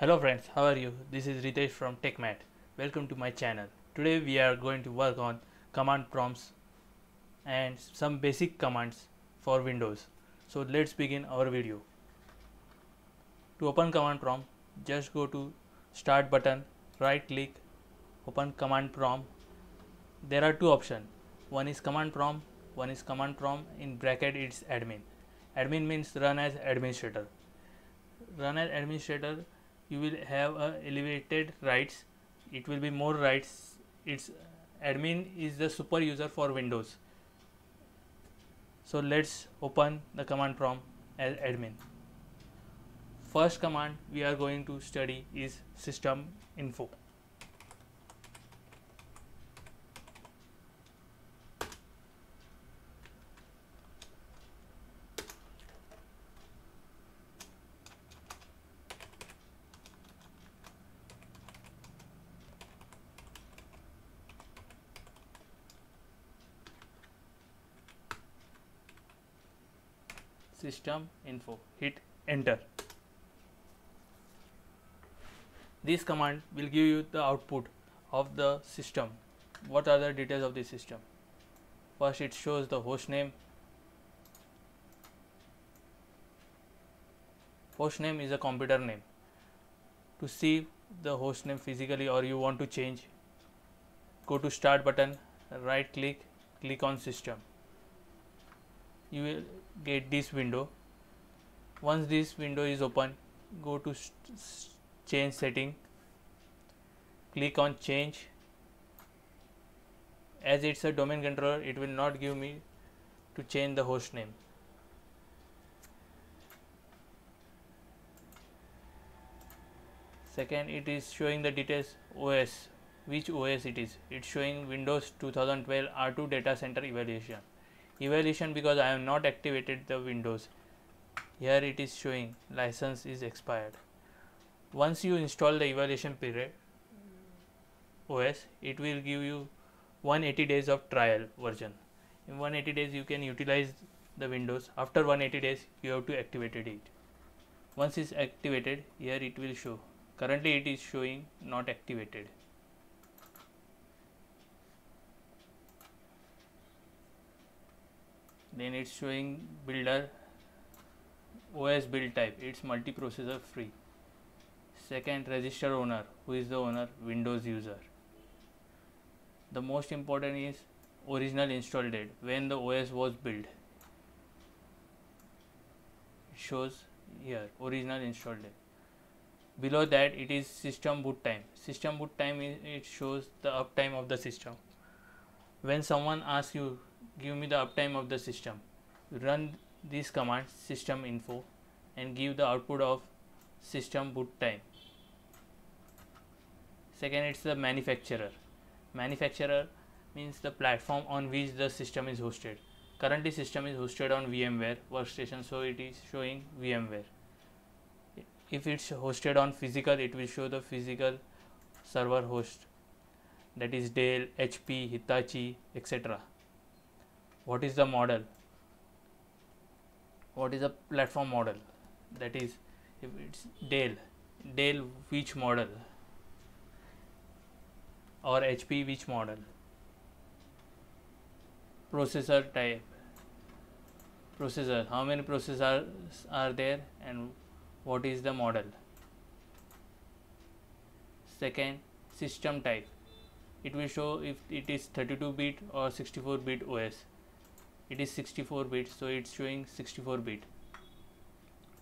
Hello friends, how are you? This is Ritesh from TechMat. Welcome to my channel. Today we are going to work on command prompts and some basic commands for Windows. So let's begin our video. To open command prompt, just go to start button, right click, open command prompt. There are two options. One is command prompt, one is command prompt in bracket it's admin. Admin means run as administrator. Run as administrator you will have a elevated rights. It will be more rights. Its admin is the super user for windows. So let's open the command prompt as admin. First command we are going to study is system info system info hit enter. This command will give you the output of the system. What are the details of the system? First it shows the host name. Host name is a computer name. To see the host name physically or you want to change go to start button right click click on system. You will get this window. Once this window is open go to change setting. Click on change. As it's a domain controller it will not give me to change the host name. Second it is showing the details OS which OS it is. It's showing Windows 2012 R2 data center evaluation evaluation because I have not activated the windows. Here it is showing license is expired. Once you install the evaluation period OS it will give you 180 days of trial version. In 180 days you can utilize the windows. After 180 days you have to activate it. Once it's activated here it will show. Currently it is showing not activated then it's showing builder OS build type. It's multiprocessor free. Second register owner. Who is the owner? Windows user. The most important is original install date. When the OS was built. It shows here original install date. Below that it is system boot time. System boot time is, it shows the uptime of the system. When someone asks you give me the uptime of the system. Run this command system info and give the output of system boot time. Second it's the manufacturer. Manufacturer means the platform on which the system is hosted. Currently system is hosted on vmware workstation so it is showing vmware. If it's hosted on physical it will show the physical server host. That is dell hp hitachi etc what is the model? What is the platform model? That is if it's Dell. Dell which model? Or HP which model? Processor type. Processor. How many processors are there and what is the model? Second system type. It will show if it is 32 bit or 64 bit OS it is 64 bit so it's showing 64 bit.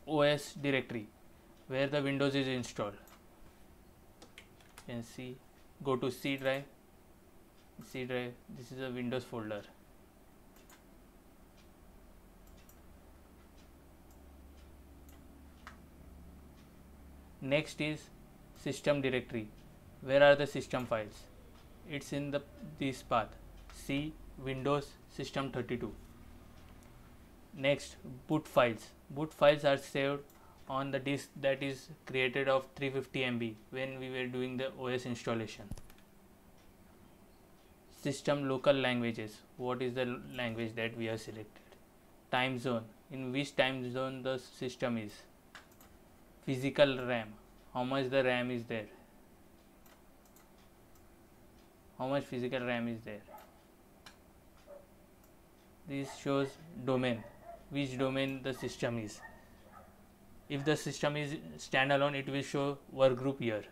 OS directory where the Windows is installed. You can see go to C drive. C drive this is a Windows folder. Next is system directory. Where are the system files? It's in the this path. C Windows System 32. Next, boot files. Boot files are saved on the disk that is created of 350 MB when we were doing the OS installation. System local languages. What is the language that we have selected? Time zone. In which time zone the system is? Physical RAM. how much the RAM is there how much physical RAM is there this shows domain which domain the system is. If the system is standalone it will show workgroup here.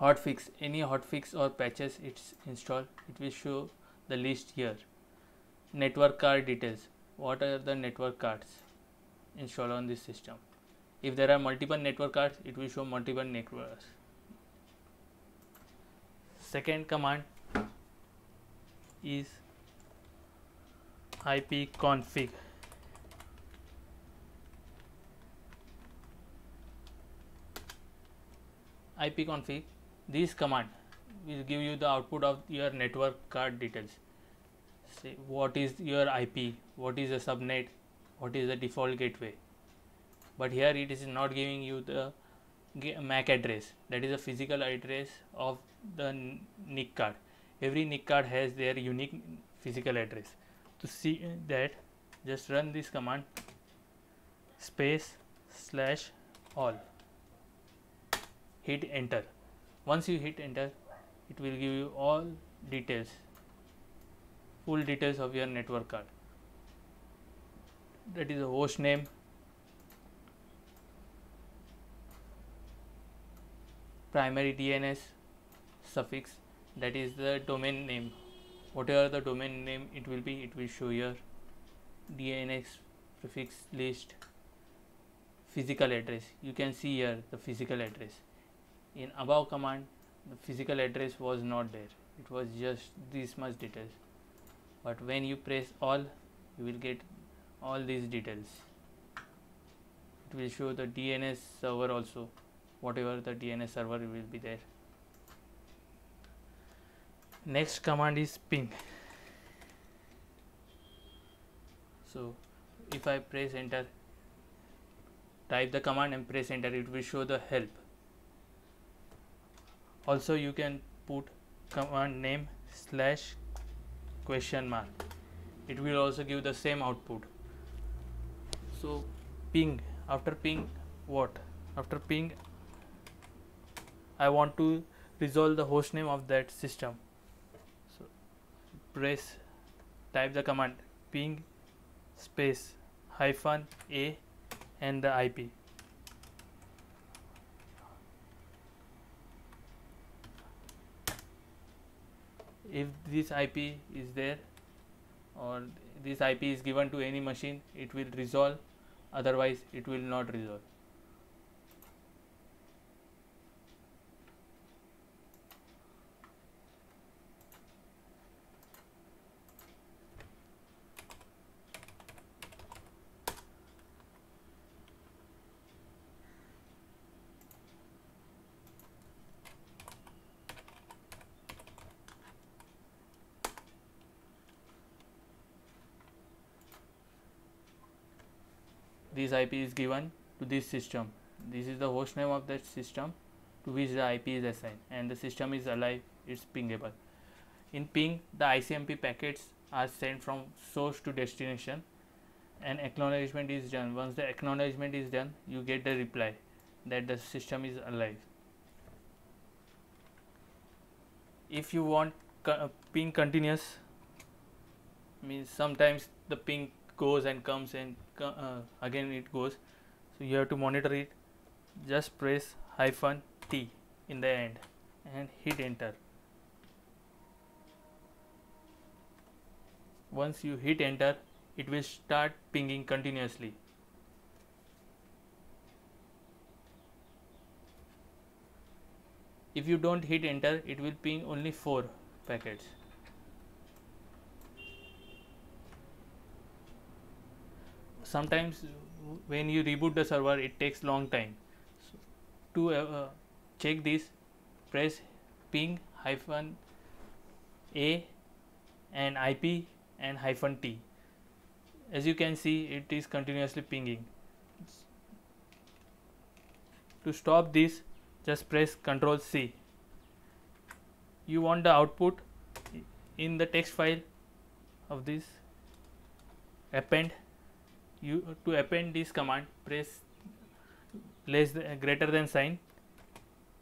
Hotfix any hotfix or patches it's installed it will show the list here. Network card details what are the network cards installed on this system? If there are multiple network cards it will show multiple networks. Second command is ipconfig ipconfig this command will give you the output of your network card details. Say what is your ip what is the subnet? What is the default gateway? But here it is not giving you the MAC address. That is a physical address of the NIC card. Every NIC card has their unique physical address to see that just run this command space slash all. Hit enter. Once you hit enter it will give you all details full details of your network card. That is a host name. Primary DNS suffix that is the domain name whatever the domain name it will be it will show your DNS prefix list physical address. You can see here the physical address. In above command the physical address was not there. It was just this much details. But when you press all you will get all these details. It will show the DNS server also. Whatever the DNS server will be there next command is ping so if I press enter type the command and press enter it will show the help. Also you can put command name slash question mark. It will also give the same output. So ping after ping what? After ping I want to resolve the host name of that system press type the command ping space hyphen a and the IP if this IP is there or this IP is given to any machine it will resolve. Otherwise it will not resolve this IP is given to this system. This is the host name of that system to which the IP is assigned and the system is alive, it's pingable. In ping, the ICMP packets are sent from source to destination and acknowledgement is done. Once the acknowledgement is done, you get the reply that the system is alive. If you want co uh, ping continuous, means sometimes the ping goes and comes and uh, again it goes. So you have to monitor it. Just press hyphen t in the end and hit enter. Once you hit enter it will start pinging continuously. If you don't hit enter it will ping only 4 packets sometimes when you reboot the server it takes long time. So to uh, check this press ping hyphen a and ip and hyphen t. As you can see it is continuously pinging. To stop this just press ctrl c. You want the output in the text file of this append you to append this command press less than, greater than sign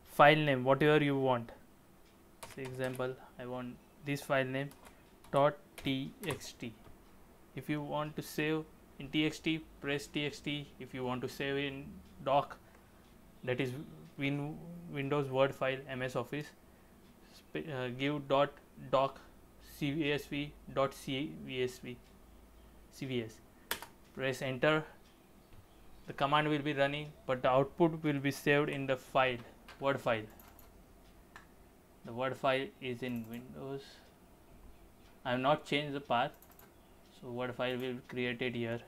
file name whatever you want. Say example I want this file name dot txt. If you want to save in txt press txt. If you want to save in doc that is win windows word file ms office uh, give dot doc cvsv dot cvsv cvs press enter the command will be running but the output will be saved in the file word file. The word file is in windows. I have not changed the path so word file will be created here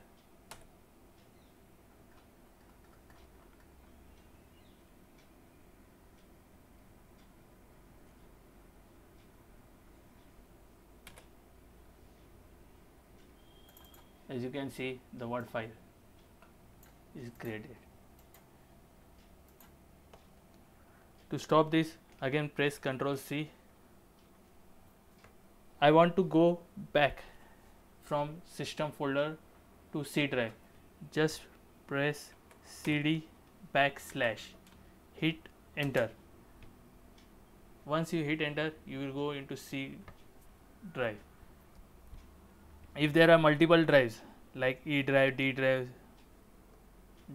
as you can see the word file is created. To stop this again press ctrl C. I want to go back from system folder to C drive. Just press cd backslash hit enter. Once you hit enter you will go into C drive. If there are multiple drives like E drive, D drive,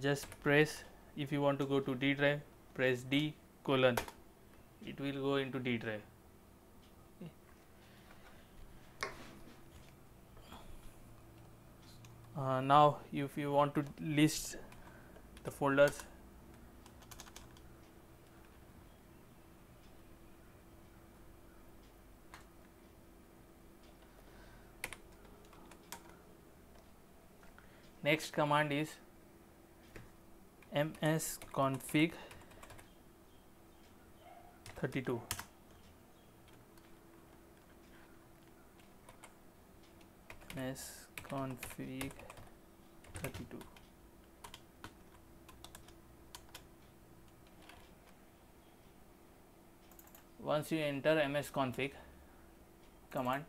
just press if you want to go to D drive, press D colon, it will go into D drive. Uh, now if you want to list the folders next command is msconfig 32 msconfig 32 once you enter msconfig command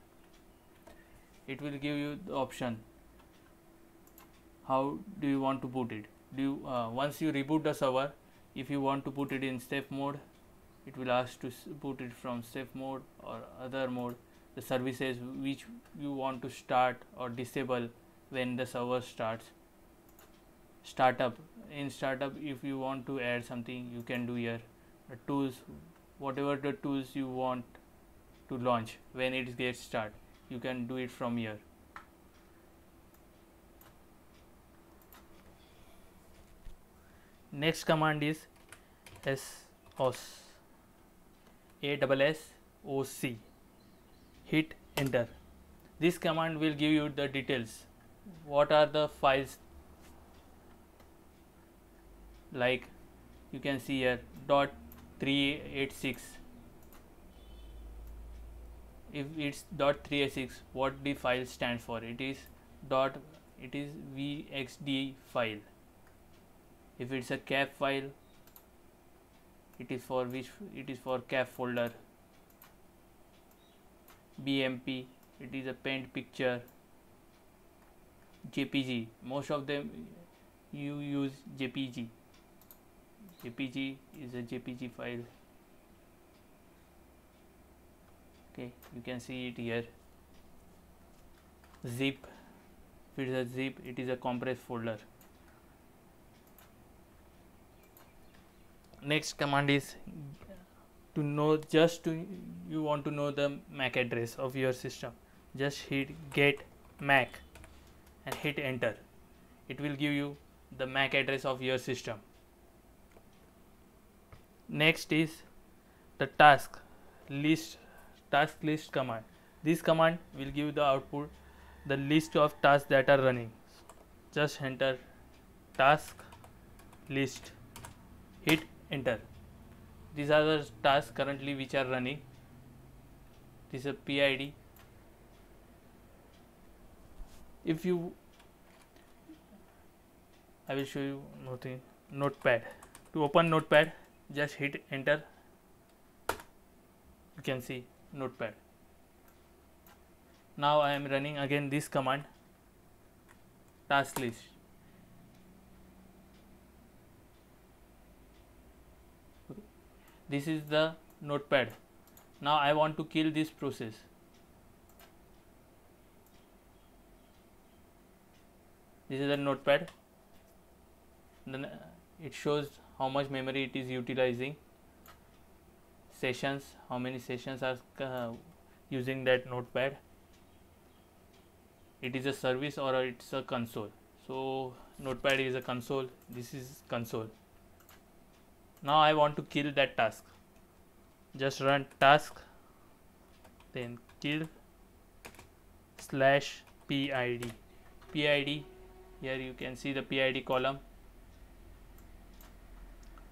it will give you the option how do you want to put it? Do you uh, once you reboot the server if you want to put it in safe mode it will ask to put it from safe mode or other mode the services which you want to start or disable when the server starts. Startup in startup if you want to add something you can do here. The tools whatever the tools you want to launch when it gets start you can do it from here next command is assoc a double s o c. Hit enter. This command will give you the details. What are the files? Like you can see here dot 386 if it's dot 386 what the file stands for? It is dot it is vxd file if it's a cab file it is for which it is for cab folder. Bmp it is a paint picture. Jpg most of them you use jpg jpg is a jpg file. Okay you can see it here. Zip if it is a zip it is a compressed folder next command is to know just to you want to know the MAC address of your system. Just hit get MAC and hit enter. It will give you the MAC address of your system. Next is the task list task list command. This command will give the output the list of tasks that are running. Just enter task list. Hit enter. These are the tasks currently which are running. This is a PID if you I will show you nothing. Notepad. To open notepad just hit enter. You can see notepad. Now I am running again this command task list this is the notepad. Now I want to kill this process. This is the notepad. Then uh, it shows how much memory it is utilizing. Sessions how many sessions are uh, using that notepad. It is a service or it's a console. So notepad is a console. This is console now I want to kill that task. Just run task then kill slash pid pid here you can see the pid column.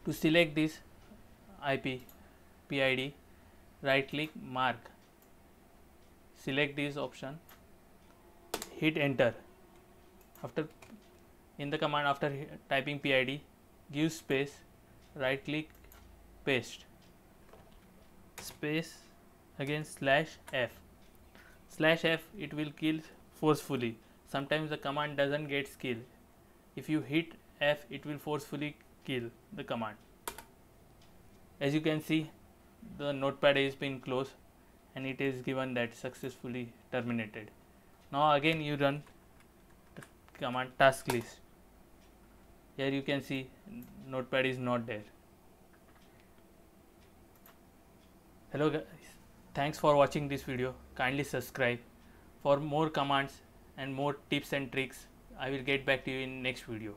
To select this ip pid right click mark. Select this option hit enter. After in the command after typing pid give space right click paste. Space again slash f. Slash f it will kill forcefully. Sometimes the command doesn't get skill. If you hit f it will forcefully kill the command. As you can see the notepad has been closed and it is given that successfully terminated. Now again you run the command task list here you can see notepad is not there. Hello guys. Thanks for watching this video. Kindly subscribe for more commands and more tips and tricks. I will get back to you in next video